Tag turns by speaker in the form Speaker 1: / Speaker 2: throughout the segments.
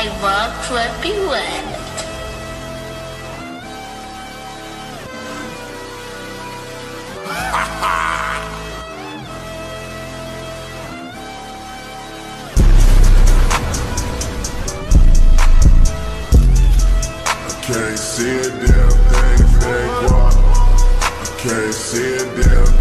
Speaker 1: I walk everywhere.
Speaker 2: Can't see a damn thing if it ain't can't see a damn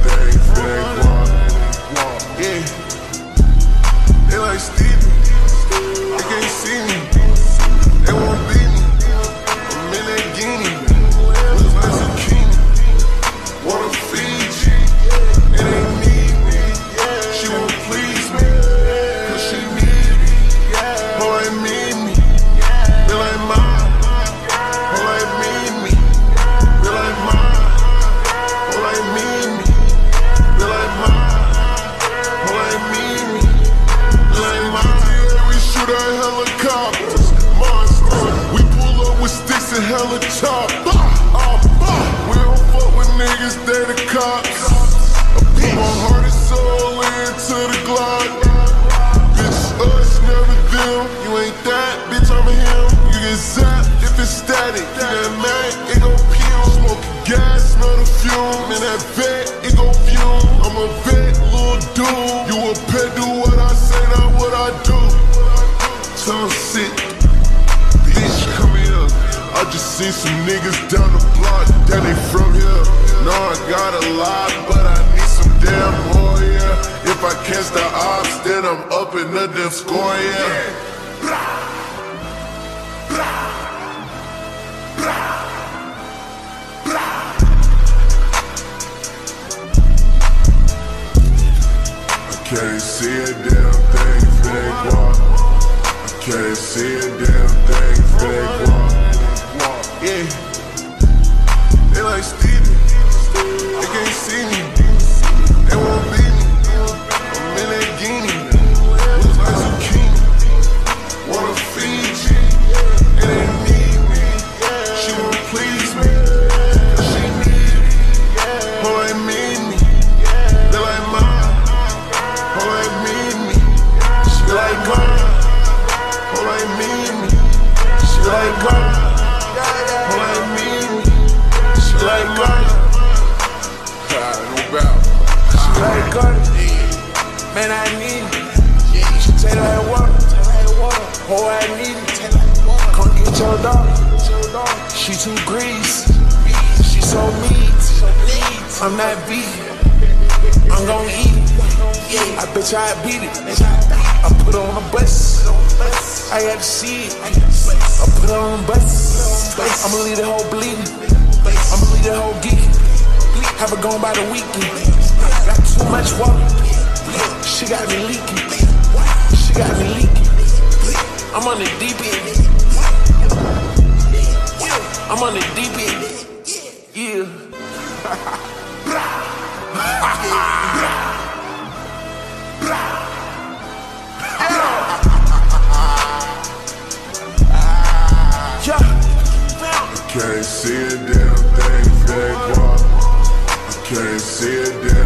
Speaker 2: they. I put my heart and soul into the Glock. Bitch, us, never them. You ain't that, bitch, I'm him. You get zapped if it's static. You get mad, it gon' fume. Smoking gas, smell the fume. In that vet, it gon' fume. I'm a vet, little dude. You a pet, do what I say, not what I do. So I'm. Bitch, come here. I just seen some niggas down the block that they from here. No, I got a lot, but I need some damn yeah. If I catch the ops, then I'm up in the damn score, yeah. I can't see a damn thing if it ain't guap. I can't see a damn thing if it ain't guap. Yeah. They like Stevie. They can't see me.
Speaker 3: Man, I need it. She take like water. Oh, I need it. Come get your dog. She too greasy. She so mean. I'm not vegan. I'm gon' eat it. I bet I beat it. I put on the bus. I got to see it. I put on the bus. I'ma leave the whole bleeding. I'ma leave the whole geeking. Have her gone by the weekend. Got too much water. She got me leaking. She got me leaking. I'm on the deep end. I'm on the deep end. Yeah.
Speaker 2: Can't see a damn thing guap. I can't see a damn